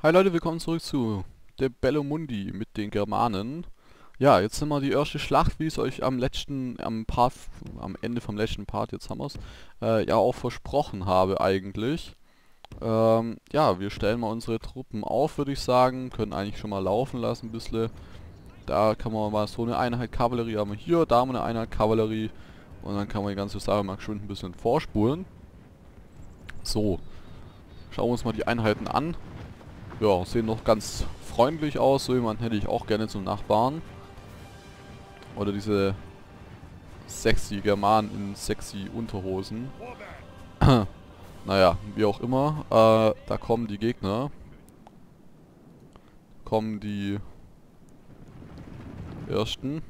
Hi Leute, willkommen zurück zu der Bello Mundi mit den Germanen. Ja, jetzt sind wir die erste Schlacht, wie es euch am letzten, am Part, am Ende vom letzten Part, jetzt haben wir es, äh, ja auch versprochen habe eigentlich. Ähm, ja, wir stellen mal unsere Truppen auf, würde ich sagen, können eigentlich schon mal laufen lassen ein bisschen. Da kann man mal so eine Einheit Kavallerie haben wir hier, da haben wir eine Einheit Kavallerie und dann kann man die ganze Sache mal schön ein bisschen vorspulen. So, schauen wir uns mal die Einheiten an. Ja, sehen noch ganz freundlich aus. So jemanden hätte ich auch gerne zum Nachbarn. Oder diese sexy Germanen in sexy Unterhosen. naja, wie auch immer. Äh, da kommen die Gegner. Kommen die ersten.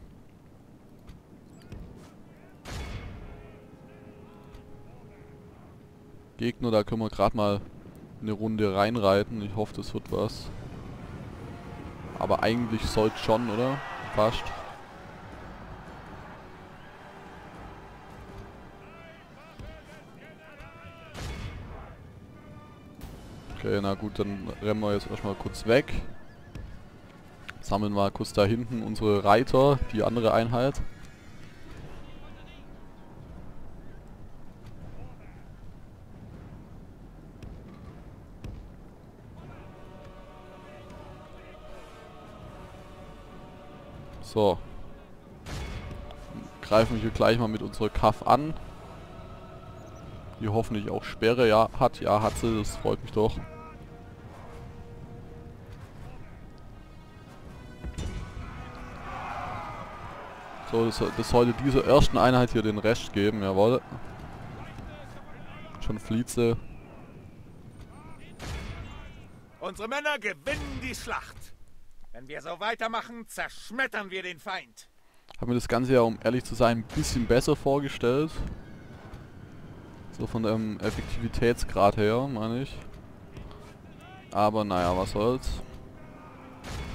Gegner, da können wir gerade mal eine Runde reinreiten. Ich hoffe, das wird was. Aber eigentlich sollte schon, oder? Fast. Okay, na gut, dann rennen wir jetzt erstmal kurz weg. Sammeln wir kurz da hinten unsere Reiter, die andere Einheit. So. Greifen wir hier gleich mal mit unserer Kaff an. Die hoffentlich auch Sperre ja, hat. Ja, hat sie. Das freut mich doch. So, das, das sollte dieser ersten Einheit hier den Rest geben, jawohl. Schon flieht sie. Unsere Männer gewinnen die Schlacht. Wenn wir so weitermachen, zerschmettern wir den Feind. Habe mir das Ganze ja, um ehrlich zu sein, ein bisschen besser vorgestellt. So von dem Effektivitätsgrad her, meine ich. Aber naja, was soll's.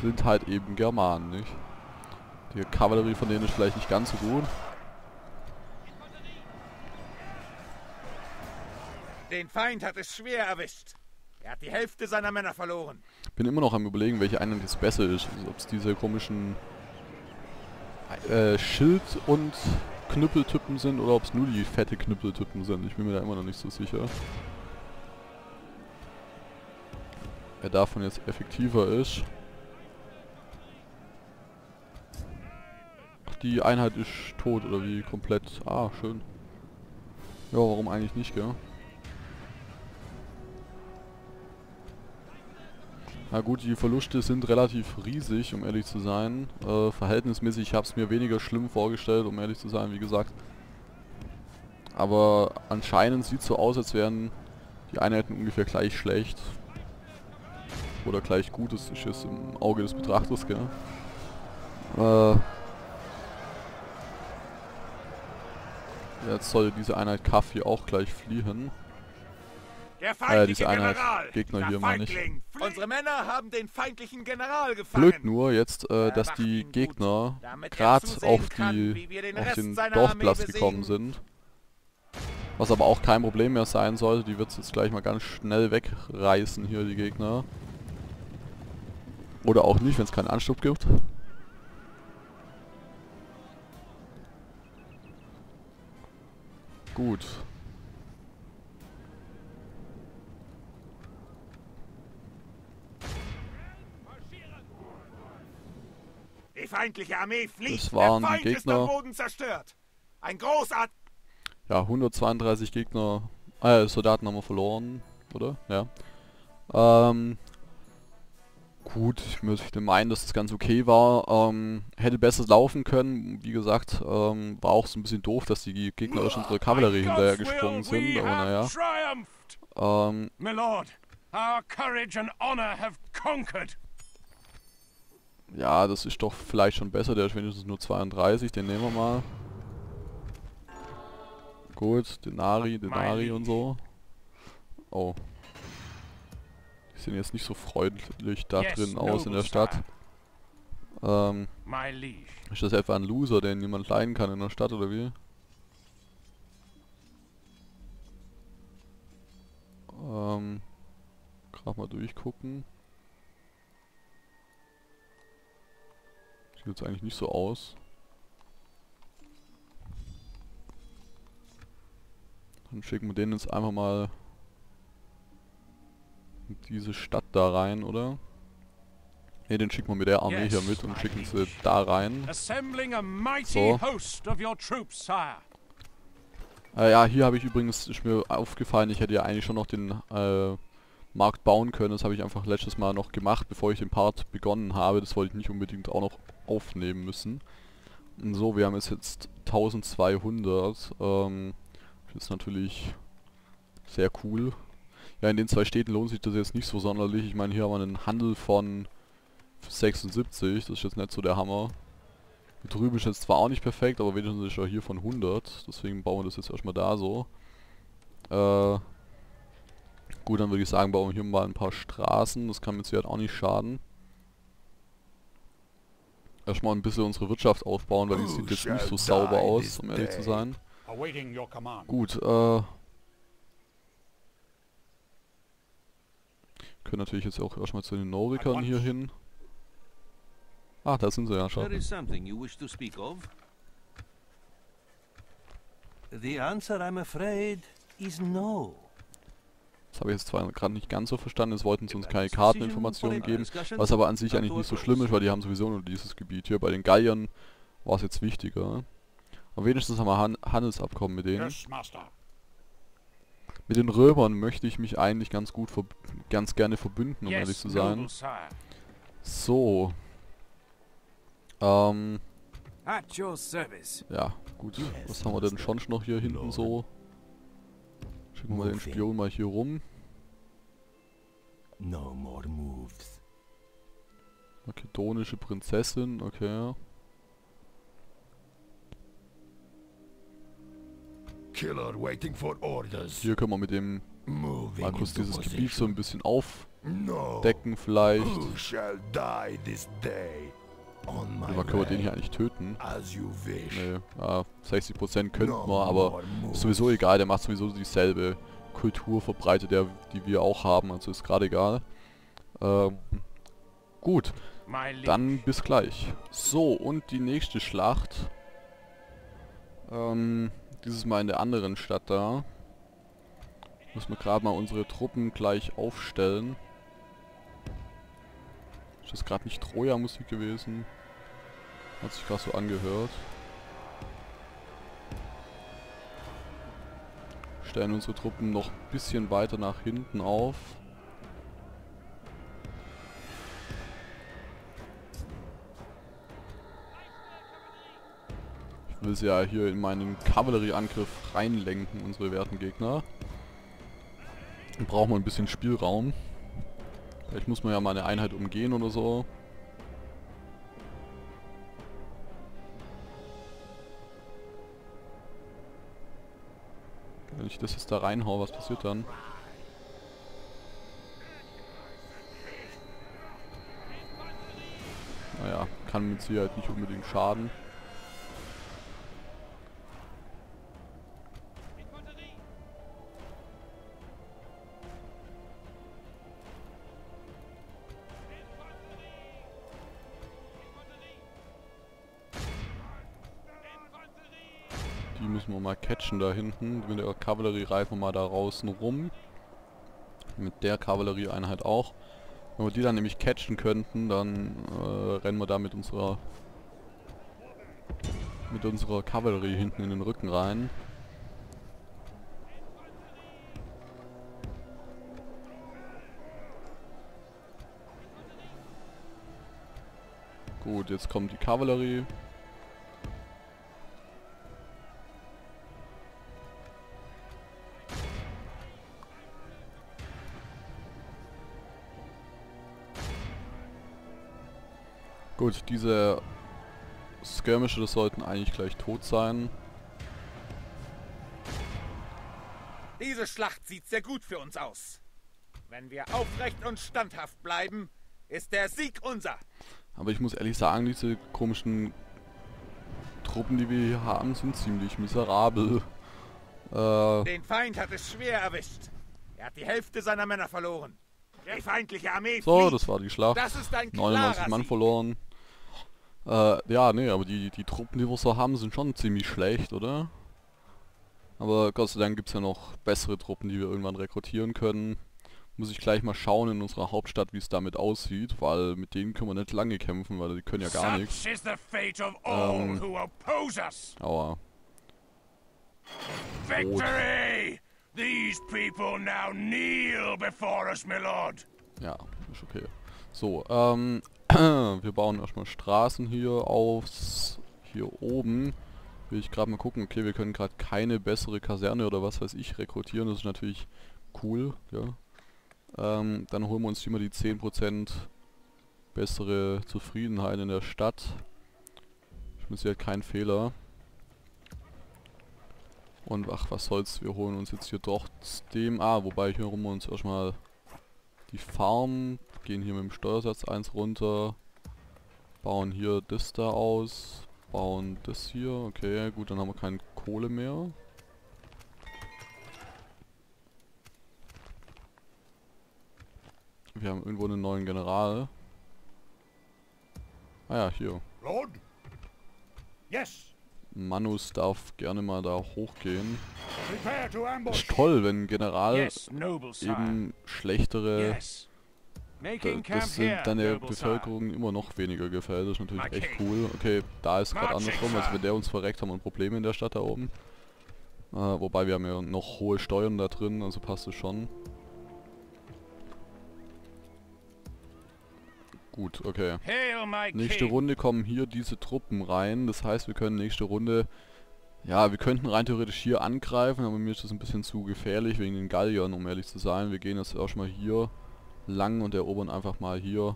Sind halt eben Germanen, nicht? Die Kavallerie von denen ist vielleicht nicht ganz so gut. Den Feind hat es schwer erwischt. Er hat die Hälfte seiner Männer verloren. Bin immer noch am überlegen, welche Einheit jetzt besser ist. Also, Ob es diese komischen äh, Schild- und Knüppeltypen sind oder ob es nur die fette Knüppeltypen sind. Ich bin mir da immer noch nicht so sicher. Wer davon jetzt effektiver ist. Ach, die Einheit ist tot oder wie komplett. Ah, schön. Ja, warum eigentlich nicht, gell? Na gut, die Verluste sind relativ riesig, um ehrlich zu sein. Äh, verhältnismäßig, ich habe es mir weniger schlimm vorgestellt, um ehrlich zu sein, wie gesagt. Aber anscheinend sieht es so aus, als wären die Einheiten ungefähr gleich schlecht. Oder gleich gut, das ist jetzt im Auge des Betrachters, gell. Äh, jetzt sollte diese Einheit Kaffee auch gleich fliehen. Der Äh, diese Einheit General. Gegner hier, meine ich. Unsere Männer haben den feindlichen General gefangen. Blöd nur jetzt, äh, dass die Gegner er gerade auf, die, den auf den Dorfplatz gekommen sind. Was aber auch kein Problem mehr sein sollte. Die wird es jetzt gleich mal ganz schnell wegreißen hier, die Gegner. Oder auch nicht, wenn es keinen Anschub gibt. Gut. Die feindliche Armee flieht. Das waren der die Feind ist Gegner. Boden zerstört. Ein großart... Ja, 132 Gegner, äh, Soldaten haben wir verloren, oder? Ja. Ähm, gut, ich möchte meinen, dass das ganz okay war. Ähm, hätte besser laufen können. Wie gesagt, ähm, war auch so ein bisschen doof, dass die Gegner aus unserer Kavallerie hinterher gesprungen sind. Aber naja. Ähm, my lord. Our courage and honor have conquered. Ja, das ist doch vielleicht schon besser. Der ist wenigstens nur 32. Den nehmen wir mal. Gut, Denari, Denari und so. Oh. Die sehen jetzt nicht so freundlich da Yes, drin aus in der Stadt. Ähm, ist das etwa ein Loser, den niemand leiden kann in der Stadt oder wie? Ähm, gerade mal durchgucken. Sieht jetzt eigentlich nicht so aus. Dann schicken wir den jetzt einfach mal in diese Stadt da rein, oder? Ne, den schicken wir mit der Armee hier mit und schicken sie da rein. Assembling a mighty So. host of your troops, sire. Äh, ja, hier habe ich übrigens, ist mir aufgefallen, ich hätte ja eigentlich schon noch den äh, Markt bauen können. Das habe ich einfach letztes Mal noch gemacht, bevor ich den Part begonnen habe. Das wollte ich nicht unbedingt auch noch aufnehmen müssen. So, wir haben jetzt, jetzt 1200. Ähm, das ist natürlich sehr cool. Ja, in den zwei Städten lohnt sich das jetzt nicht so sonderlich. Ich meine, hier haben wir einen Handel von 76. Das ist jetzt nicht so der Hammer. Hier drüben ist jetzt zwar auch nicht perfekt, aber wenigstens ist er hier von 100. Deswegen bauen wir das jetzt erstmal da so. Äh, gut, dann würde ich sagen, bauen wir hier mal ein paar Straßen. Das kann mit Sicherheit auch nicht schaden. Erstmal ein bisschen unsere Wirtschaft aufbauen, weil die sieht jetzt nicht so sauber aus, um ehrlich zu sein. Gut, äh... Können natürlich jetzt auch erstmal zu den Norikern hier hin. Ah, da sind sie ja schon. There is something you wish to speak of? The answer, I'm afraid, is no. Das habe ich jetzt zwar gerade nicht ganz so verstanden, es wollten sie uns keine Karteninformationen geben, was aber an sich eigentlich nicht so schlimm ist, weil die haben sowieso nur dieses Gebiet hier. Bei den Galliern war es jetzt wichtiger. Aber wenigstens haben wir Han Handelsabkommen mit denen. Mit den Römern möchte ich mich eigentlich ganz gut, ganz gerne verbünden, um ehrlich zu sein. So. Ähm, ja, gut. Was haben wir denn schon noch hier hinten so? Schicken wir mal den Spion mal hier rum. No more moves. Makedonische Prinzessin, okay. Killer waiting for orders. Hier können wir mit dem Markus dieses. Gebiet so ein bisschen aufdecken vielleicht. Wie können wir den hier eigentlich töten? Nee, ja, 60% könnten wir, aber ist sowieso egal, der macht sowieso dieselbe Kultur, verbreitet der, die wir auch haben, also ist gerade egal. Ähm, gut, dann bis gleich. So, und die nächste Schlacht. Ähm, dieses Mal in der anderen Stadt da. Müssen wir gerade mal unsere Truppen gleich aufstellen. Ist das gerade nicht Troja-Musik gewesen? Hat sich gerade so angehört. Stellen unsere Truppen noch ein bisschen weiter nach hinten auf. Ich will sie ja hier in meinen Kavallerieangriff reinlenken, unsere werten Gegner. Brauchen wir ein bisschen Spielraum. Vielleicht muss man ja mal eine Einheit umgehen oder so. Wenn ich das jetzt da reinhau, was passiert dann? Naja, kann mit Sicherheit nicht unbedingt schaden. Catchen da hinten. Mit der Kavallerie reiten wir mal da draußen rum. Mit der Kavallerieeinheit auch. Wenn wir die dann nämlich catchen könnten, dann äh, rennen wir da mit unserer mit unserer Kavallerie hinten in den Rücken rein. Gut, jetzt kommt die Kavallerie. Gut, diese Skirmische, das sollten eigentlich gleich tot sein. Diese Schlacht sieht sehr gut für uns aus. Wenn wir aufrecht und standhaft bleiben, ist der Sieg unser. Aber ich muss ehrlich sagen, diese komischen Truppen, die wir hier haben, sind ziemlich miserabel. Äh, Den Feind hat es schwer erwischt. Er hat die Hälfte seiner Männer verloren. Die feindliche Armee so, das war die Schlacht. Das ist ein 99 klarer Mann verloren. Äh, ja, nee, aber die, die Truppen, die wir so haben, sind schon ziemlich schlecht, oder? Aber Gott sei Dank gibt es ja noch bessere Truppen, die wir irgendwann rekrutieren können. Muss ich gleich mal schauen in unserer Hauptstadt, wie es damit aussieht, weil mit denen können wir nicht lange kämpfen, weil die können ja gar nichts. Such is the fate of all Ähm. who oppose us. Aua. Victory! These people now kneel before us, my lord. Ja, ist okay. So, ähm, wir bauen erstmal Straßen hier aufs, hier oben. Will ich gerade mal gucken, okay, wir können gerade keine bessere Kaserne oder was weiß ich rekrutieren, das ist natürlich cool, ja. Ähm, dann holen wir uns hier mal die 10% bessere Zufriedenheit in der Stadt. Ich muss hier kein Fehler. Und ach, was soll's, wir holen uns jetzt hier trotzdem, ah, wobei hier holen wir uns erstmal die Farm, gehen hier mit dem Steuersatz 1 runter, bauen hier das da aus, bauen das hier, okay, gut, dann haben wir keine Kohle mehr. Wir haben irgendwo einen neuen General. Ah ja, hier. Lord? Yes. Manus darf gerne mal da hochgehen. Ist toll, wenn ein General Yes, noble eben schlechtere Yes. Camp das sind dann der sire. Bevölkerung immer noch weniger gefällt. Das ist natürlich echt cool. Okay, da ist gerade andersrum. Also wenn der uns verreckt, haben wir ein Problem in der Stadt da oben. Äh, wobei wir haben ja noch hohe Steuern da drin, also passt es schon. Gut, okay. Nächste. Runde kommen hier diese Truppen rein. Das heißt, wir können nächste Runde... Ja, wir könnten rein theoretisch hier angreifen, aber mir ist das ein bisschen zu gefährlich wegen den Galliern, um ehrlich zu sein. Wir gehen jetzt erstmal hier lang und erobern einfach mal hier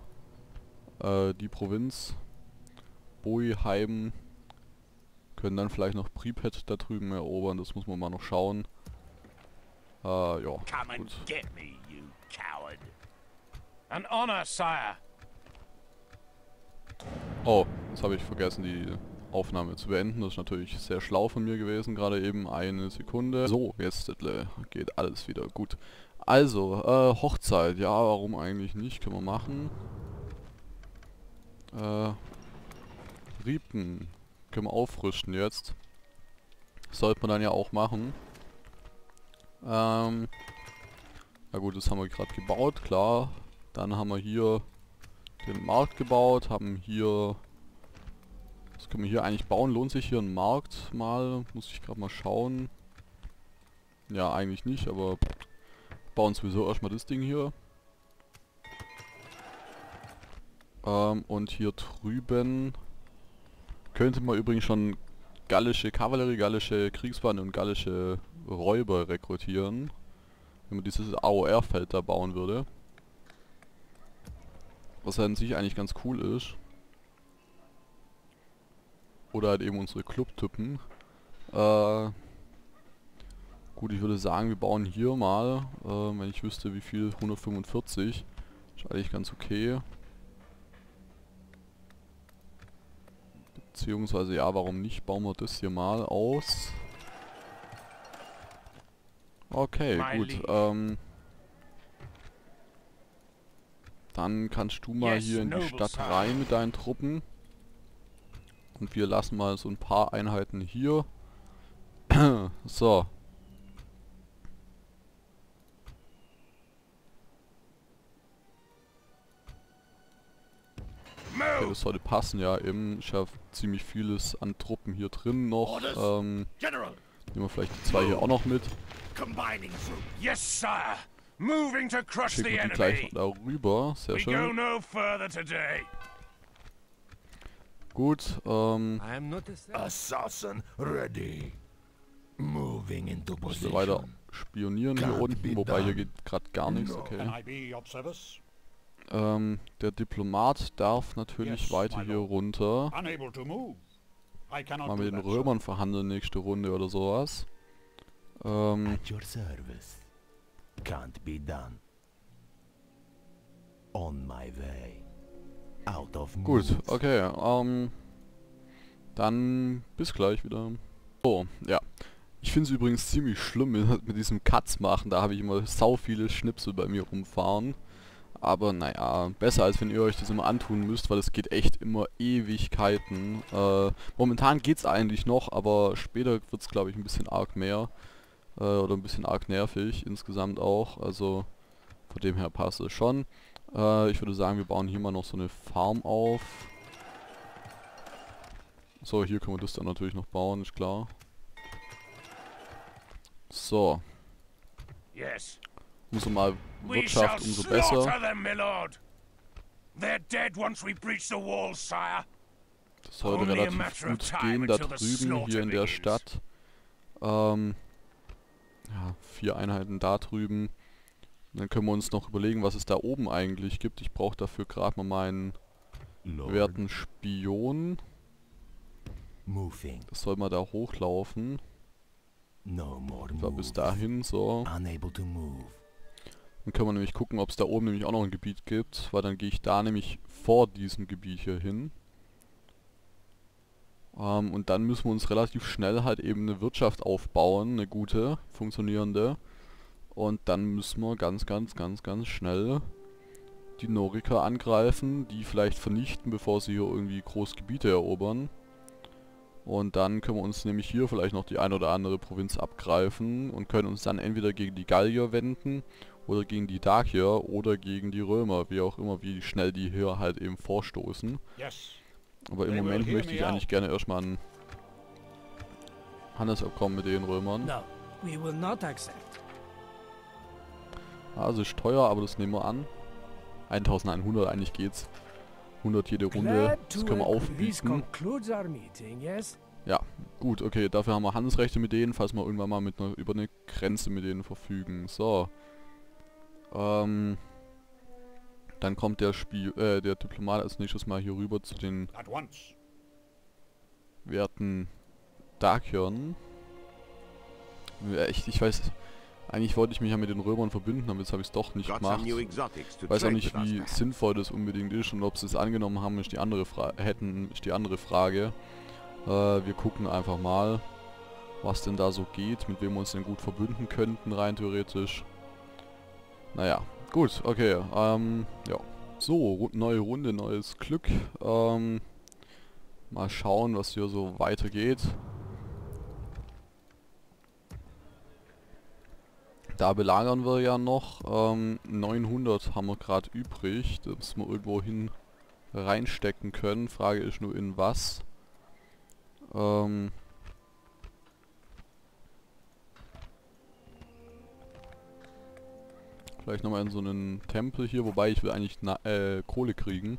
äh, die Provinz. Boiheim. Können dann vielleicht noch Pripet da drüben erobern, das muss man mal noch schauen. Äh, ja, Come and gut. get me, you coward. An honor, sire. Oh, jetzt habe ich vergessen, die Aufnahme zu beenden. Das ist natürlich sehr schlau von mir gewesen, gerade eben eine Sekunde. So, jetzt äh, geht alles wieder gut. Also, äh, Hochzeit. Ja, warum eigentlich nicht? Können wir machen. Äh, Riepen. Können wir auffrischen jetzt. Sollte man dann ja auch machen. Ähm, na gut, das haben wir gerade gebaut, klar. Dann haben wir hier den Markt gebaut, haben hier... Was können wir hier eigentlich bauen? Lohnt sich hier ein Markt mal? Muss ich gerade mal schauen. Ja, eigentlich nicht, aber bauen sowieso erstmal das Ding hier. Ähm, und hier drüben könnte man übrigens schon gallische Kavallerie, gallische Kriegsbahn und gallische Räuber rekrutieren. Wenn man dieses AOR-Feld da bauen würde. Was an sich eigentlich ganz cool ist. Oder halt eben unsere Clubtypen. Äh, gut, ich würde sagen, wir bauen hier mal, äh, wenn ich wüsste wie viel, 145. Ist eigentlich ganz okay. Beziehungsweise, ja, warum nicht, bauen wir das hier mal aus. Okay, My gut. Ähm, dann kannst du mal Yes, hier in die Stadt sire. rein mit deinen Truppen. Und wir lassen mal so ein paar Einheiten hier. so. Das sollte passen, ja. Eben, ich habe ziemlich vieles an Truppen hier drin noch. Ähm, General, nehmen wir vielleicht die zwei hier auch noch mit. Yes, sire. Moving to crush Schicken the wir die gleich enemy. noch darüber. Sehr schön. no further today. Gut, ähm, I am not a Assassin ready. Moving into müssen wir weiter position. spionieren hier unten, be wobei hier geht gerade gar nichts, okay. Ähm, der Diplomat darf natürlich Yes, weiter hier runter. Unable to move. I cannot Mal mit den. Römern verhandeln nächste Runde oder sowas. Ähm, At your service. Can't be done. On my way. Out of gut, okay, ähm, dann bis gleich wieder. So, ja. Ich finde es übrigens ziemlich schlimm mit, mit diesem Cuts machen. Da habe ich immer sau viele Schnipsel bei mir rumfahren. Aber naja, besser als wenn ihr euch das immer antun müsst, weil es geht echt immer Ewigkeiten. Äh, momentan geht's eigentlich noch, aber später wird's glaube ich ein bisschen arg mehr. Äh, oder ein bisschen arg nervig insgesamt auch. Also von dem her passt es schon. Äh, ich würde sagen, wir bauen hier mal noch so eine Farm auf. So, hier können wir das dann natürlich noch bauen, ist klar. So, Yes. Umso mal Wirtschaft, umso besser. slaughter them, my lord. They're dead once we breach the walls, sire. Das sollte relativ gut gehen da drüben hier in der Stadt. Ähm, ja, vier Einheiten da drüben. Dann können wir uns noch überlegen, was es da oben eigentlich gibt. Ich brauche dafür gerade mal meinen Lord, werten Spion. moving. Das soll mal da hochlaufen. No more War bis dahin so. Unable to move. Dann können wir nämlich gucken, ob es da oben nämlich auch noch ein Gebiet gibt. Weil dann gehe ich da nämlich vor diesem Gebiet hier hin. Ähm, und dann müssen wir uns relativ schnell halt eben eine Wirtschaft aufbauen, eine gute, funktionierende. Und dann müssen wir ganz, ganz, ganz, ganz schnell die Noriker angreifen, die vielleicht vernichten, bevor sie hier irgendwie groß Gebiete erobern. Und dann können wir uns nämlich hier vielleicht noch die ein oder andere Provinz abgreifen und können uns dann entweder gegen die Gallier wenden oder gegen die Dakier oder gegen die Römer, wie auch immer, wie schnell die hier halt eben vorstoßen. Yes. Aber im They Moment möchte ich eigentlich out. gerne erstmal ein Handelsabkommen mit den Römern. No, we will not accept. Also ist teuer, aber das nehmen wir an. 1100 eigentlich geht's. 100 jede Runde, das können wir aufbieten. yes? Gut, okay, dafür haben wir Handelsrechte mit denen, falls wir irgendwann mal mit einer, über eine Grenze mit denen verfügen. So. Ähm, dann kommt der Spiel, äh, der Diplomat als nächstes mal hier rüber zu den werten Dakiern. Ja, Ich, ich weiß, eigentlich wollte ich mich ja mit den Römern verbünden, aber jetzt habe ich es doch nicht gemacht. weiß auch nicht, wie sinnvoll das unbedingt ist und ob sie es angenommen haben, ist die andere Fra hätten, ist die andere Frage. Äh, wir gucken einfach mal, was denn da so geht, mit wem wir uns denn gut verbünden könnten, rein theoretisch. Naja, gut, okay, ähm, ja. So, neue Runde, neues Glück. Ähm, mal schauen, was hier so weitergeht. Da belagern wir ja noch. Ähm, 900 haben wir gerade übrig. Das wir irgendwo hin reinstecken können. Frage ist nur in was. Ähm, vielleicht nochmal in so einen Tempel hier. Wobei ich will eigentlich na äh, Kohle kriegen.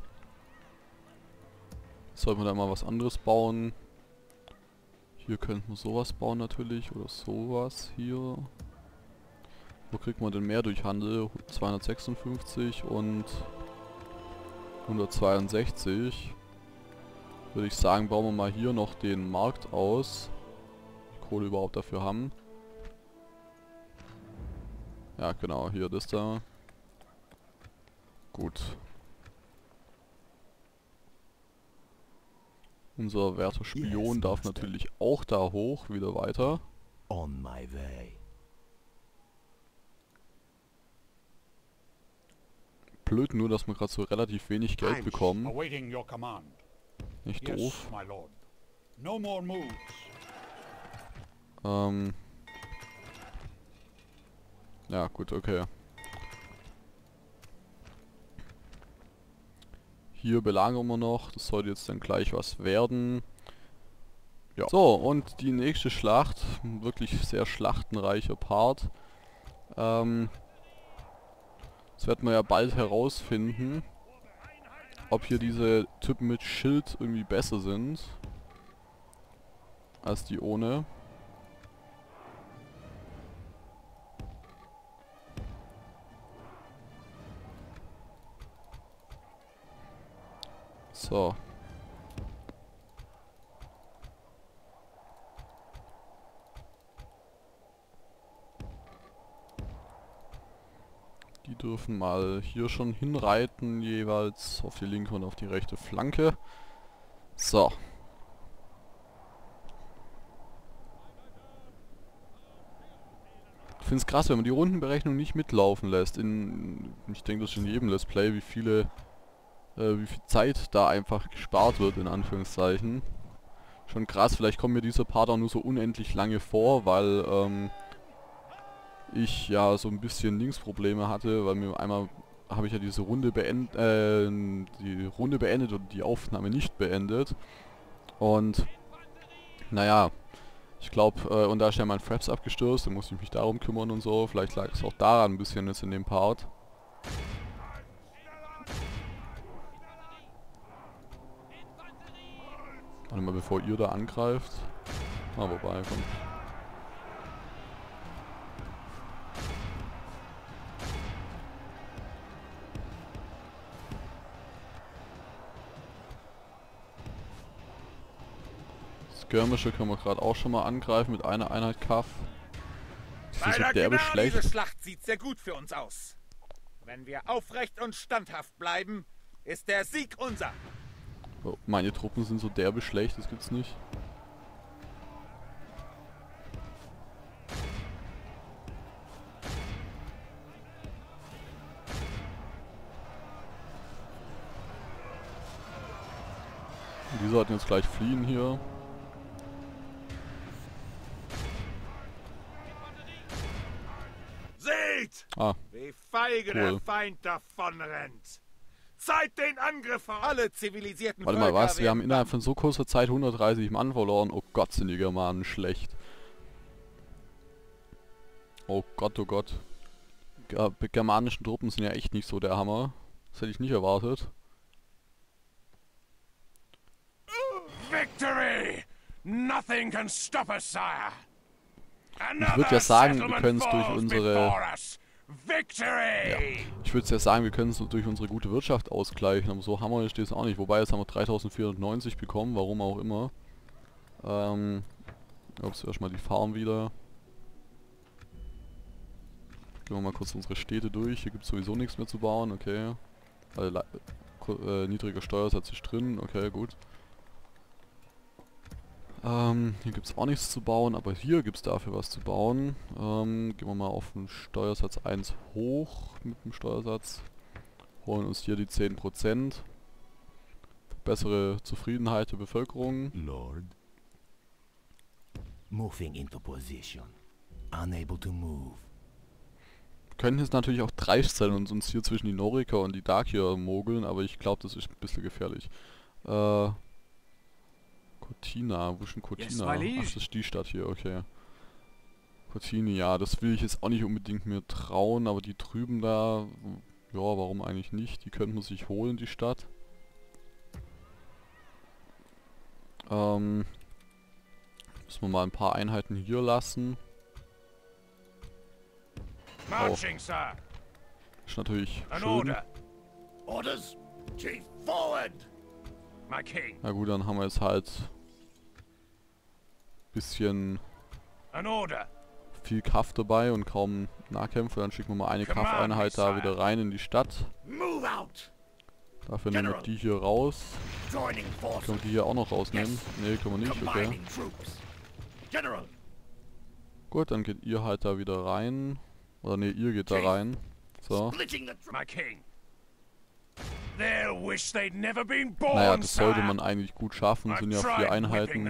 Sollten wir da mal was anderes bauen. Hier könnten wir sowas bauen natürlich. Oder sowas hier. Wo kriegt man denn mehr durch Handel? 256 und 162. Würde ich sagen, bauen wir mal hier noch den Markt aus. Die Kohle überhaupt dafür haben. Ja, genau, hier das da. Gut. Unser werter Spion Yes, darf natürlich auch da hoch, wieder weiter. On my way. Blöd nur, dass wir gerade so relativ wenig Geld bekommen. Nicht Yes, doof. my lord. No more moves. Ähm. Ja, gut, okay. Hier belagern wir noch. Das sollte jetzt dann gleich was werden. Ja. So, und die nächste Schlacht. Wirklich sehr schlachtenreicher Part. Ähm. Das werden wir ja bald herausfinden. Ob hier diese Typen mit Schild irgendwie besser sind. Als die ohne. So. Die dürfen mal hier schon hinreiten, jeweils auf die linke und auf die rechte Flanke. So. finde es krass, wenn man die Rundenberechnung nicht mitlaufen lässt. In, ich denke, das ist in jedem Let's Play, wie viele, äh, wie viel Zeit da einfach gespart wird, in Anführungszeichen. Schon krass, vielleicht kommt mir dieser Part auch nur so unendlich lange vor, weil ähm, ich ja so ein bisschen Linksprobleme hatte, weil mir einmal habe ich ja diese Runde beendet, äh, die Runde beendet und die Aufnahme nicht beendet. Und naja, ich glaube, äh, und da ist ja mein Fraps abgestürzt, dann musste ich mich darum kümmern und so. Vielleicht lag es auch daran ein bisschen jetzt in dem Part. Warte mal, bevor ihr da angreift. Ah, wobei, komm. Skirmische können wir gerade auch schon mal angreifen mit einer Einheit Kaff. Die ist so derbe genau schlecht. diese Schlacht sieht sehr gut für uns aus. Wenn wir aufrecht und standhaft bleiben, ist der Sieg unser. Oh, meine Truppen sind so derbe schlecht, das gibt's nicht. Und Die sollten jetzt gleich fliehen hier. Seht, Ah, wie feige Cool. der Feind davonrennt. Zeit den Angriff auf. Alle zivilisierten warte mal, was? Wir haben innerhalb von so kurzer Zeit 130 Mann verloren. Oh Gott, sind die Germanen schlecht. Oh Gott, oh Gott. Ger germanischen Truppen sind ja echt nicht so der Hammer. Das hätte ich nicht erwartet. Victory! Nothing can stop us, sire. Ich würde ja sagen, wir können es durch unsere... Victory! Ich würde ja sagen, wir können es durch unsere gute Wirtschaft ausgleichen, aber so hammer steht es auch nicht. Wobei, jetzt haben wir 3490 bekommen, warum auch immer. Ähm, ups, erstmal die Farm wieder. Gehen wir mal kurz unsere Städte durch. Hier gibt es sowieso nichts mehr zu bauen, okay. Ko- äh, niedriger Steuersatz ist drin, okay, gut. Ähm, hier gibt es auch nichts zu bauen, aber hier gibt es dafür was zu bauen. Ähm, gehen wir mal auf den Steuersatz 1 hoch mit dem Steuersatz. Holen uns hier die 10%. Bessere Zufriedenheit der Bevölkerung. Lord. Moving into position. Unable to move. Wir können jetzt natürlich auch dreist sein und uns hier zwischen die Noriker und die Dakier mogeln, aber ich glaube, das ist ein bisschen gefährlich. Äh, Cortina, wo ist denn Cortina? liege. Ach, das ist die Stadt hier, okay. Cortini, ja, das will ich jetzt auch nicht unbedingt mir trauen, aber die drüben da, ja, warum eigentlich nicht? Die könnten wir sich holen, die Stadt. Ähm, müssen wir mal ein paar Einheiten hier lassen. Marching, sir. Ist natürlich An schön. order. Orders! Chief, forward! My king. Na gut, dann haben wir jetzt halt bisschen viel Kaff dabei und kaum Nahkämpfe. Dann schicken wir mal eine Kaff-Einheit da wieder rein in die Stadt. Dafür nehmen wir die hier raus. Können wir die hier auch noch rausnehmen? Nee, können wir nicht, okay. Gut, dann geht ihr halt da wieder rein. Oder nee, ihr geht da rein. So. Naja, das sollte man eigentlich gut schaffen. Sind ja vier Einheiten.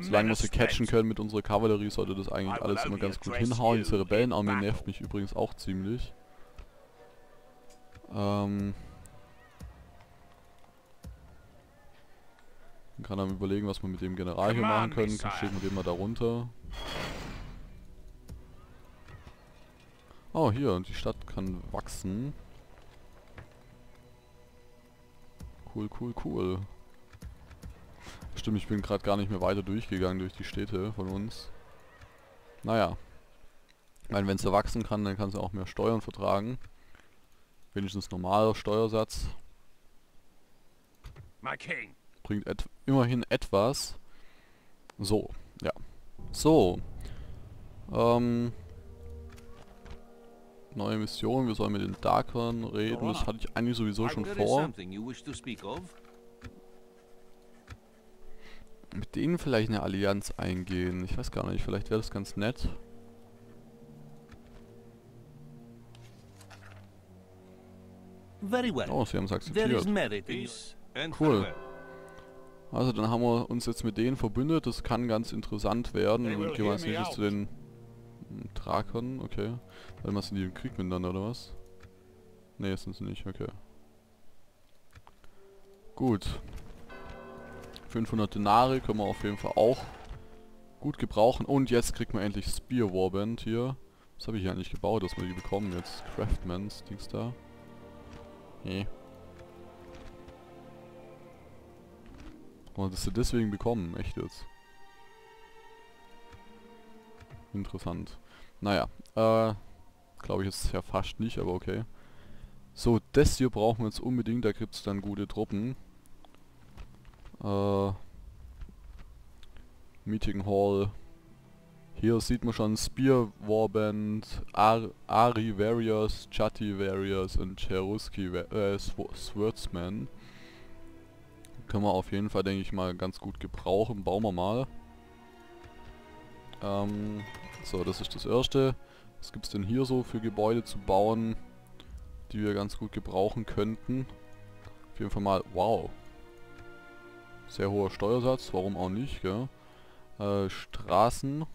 Solange wir sie catchen können mit unserer Kavallerie, sollte das eigentlich alles immer ganz gut hinhauen. Diese Rebellenarmee nervt mich übrigens auch ziemlich. Ähm... Man kann dann überlegen, was wir mit dem General hier machen können. sire. Schicken wir den mal da runter. Oh, hier, die Stadt kann wachsen. Cool, cool, cool. Stimmt, ich bin gerade gar nicht mehr weiter durchgegangen durch die Städte von uns. Naja. Ich meine, wenn sie wachsen kann, dann kann sie auch mehr Steuern vertragen. Wenigstens normaler Steuersatz. My king. Bringt et immerhin etwas. So, ja. So. Ähm. Neue Mission, wir sollen mit den Darkern reden. Das hatte ich eigentlich sowieso schon vor mit denen vielleicht eine Allianz eingehen. Ich weiß gar nicht, vielleicht wäre das ganz nett. Very well. Oh, sie haben es akzeptiert. Cool. Also dann haben wir uns jetzt mit denen verbündet. Das kann ganz interessant werden. Und gehen wir jetzt nicht zu den hm, Thrakern, okay. Weil man sind die im Krieg miteinander oder was? Ne, sind sie nicht, okay. Gut. 500 Denare können wir auf jeden Fall auch gut gebrauchen. Und jetzt kriegt man endlich Spear Warband hier. Was habe ich hier eigentlich gebaut, dass wir die bekommen jetzt? Craftmans, Dings da. Nee. Und das sie deswegen bekommen, echt jetzt. Interessant. Naja, äh, glaube ich jetzt ja fast nicht, aber okay. So, das hier brauchen wir jetzt unbedingt, da gibt es dann gute Truppen. Äh, Meeting Hall. Hier sieht man schon Spear Warband, Ar Ari Warriors, Chatti Warriors und Cheruski äh, Sw Swordsman. Können wir auf jeden Fall, denke ich mal, ganz gut gebrauchen. Bauen wir mal. Ähm, so, das ist das erste. Was gibt es denn hier so für Gebäude zu bauen, die wir ganz gut gebrauchen könnten? Auf jeden Fall mal, wow. Sehr hoher Steuersatz, warum auch nicht, gell? Äh, Straßen.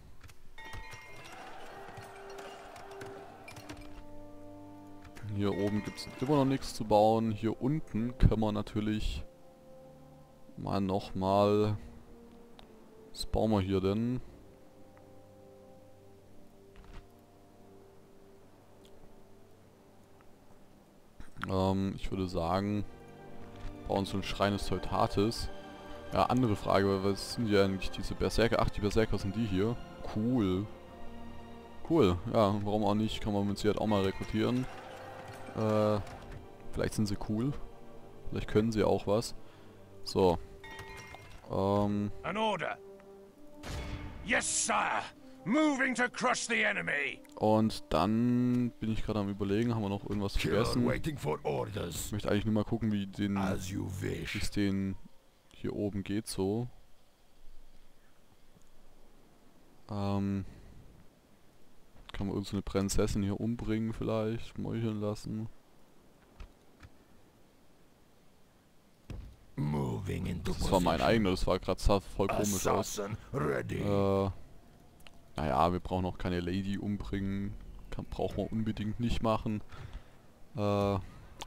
Hier oben gibt es immer noch nichts zu bauen. Hier unten können wir natürlich mal nochmal... Was bauen wir hier denn? Ähm, ich würde sagen, bauen so ein Schrein des Teutates. Ja, andere Frage, weil was sind ja eigentlich diese Berserker? Ach, die Berserker sind die hier. Cool. Cool, ja, warum auch nicht? Kann man mit Sicherheit auch mal rekrutieren. Äh, vielleicht sind sie cool. Vielleicht können sie auch was. So. Ähm, An order. Yes, sire. Moving to crush the enemy. und dann bin ich gerade am überlegen, haben wir noch irgendwas vergessen? waiting for Ich orders. möchte eigentlich nur mal gucken, wie den As you wie wish. es den hier oben geht so. Ähm, kann man uns eine Prinzessin hier umbringen vielleicht, meucheln lassen. Moving into Das war mein eigener, das war gerade sah voll komisch aus. Äh, naja, wir brauchen auch keine Lady umbringen. Kann, brauchen wir unbedingt nicht machen. Äh, auch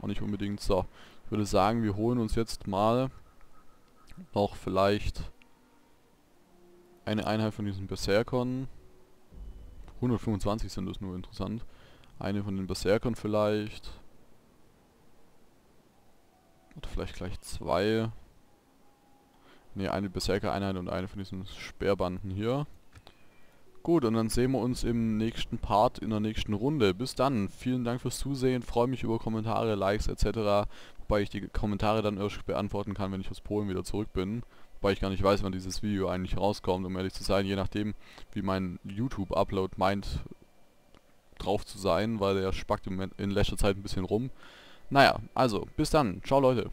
nicht unbedingt. So, ich würde sagen, wir holen uns jetzt mal noch vielleicht eine Einheit von diesen Berserkern. 125 sind das nur interessant. Eine von den Berserkern vielleicht. Oder vielleicht gleich zwei. Ne, eine Berserker-Einheit und eine von diesen Speerbanden hier. Gut, und dann sehen wir uns im nächsten Part in der nächsten Runde. Bis dann. Vielen Dank fürs Zusehen. Freue mich über Kommentare, Likes etc. Wobei ich die Kommentare dann erst beantworten kann, wenn ich aus Polen wieder zurück bin. Wobei ich gar nicht weiß, wann dieses Video eigentlich rauskommt, um ehrlich zu sein. Je nachdem, wie mein YouTube-Upload meint, drauf zu sein, weil der spackt in letzter Zeit ein bisschen rum. Naja, also, bis dann. Ciao Leute.